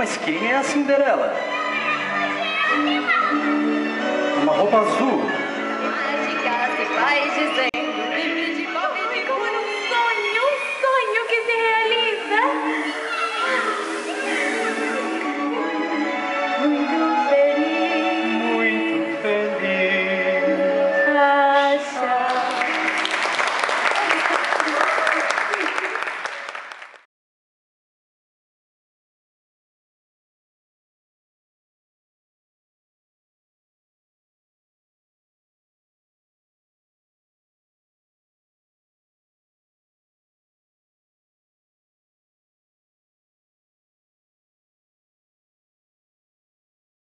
Mas quem é a Cinderela? Uma roupa azul. Mágica se faz dizendo Vive de pobre fica como um sonho, um sonho que se realiza. Muito feliz. Muito feliz. Acha.